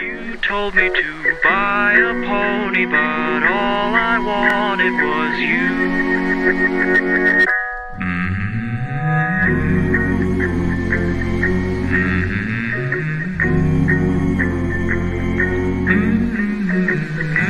You told me to buy a pony, but all I wanted was you. Mm-hmm. Mm-hmm. Mm-hmm. mm-hmm.